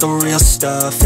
the real stuff,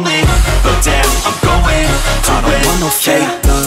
but damn, I'm going I don't want no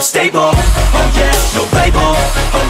I'm stable, oh yeah, no label, oh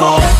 yeah,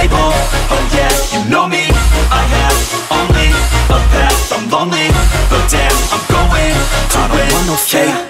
label, oh yeah, you know me, I have only a path, I'm lonely, but damn, I'm going to I want no fake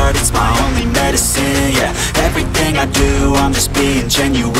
art, it's my only medicine, yeah. Everything I do, I'm just being genuine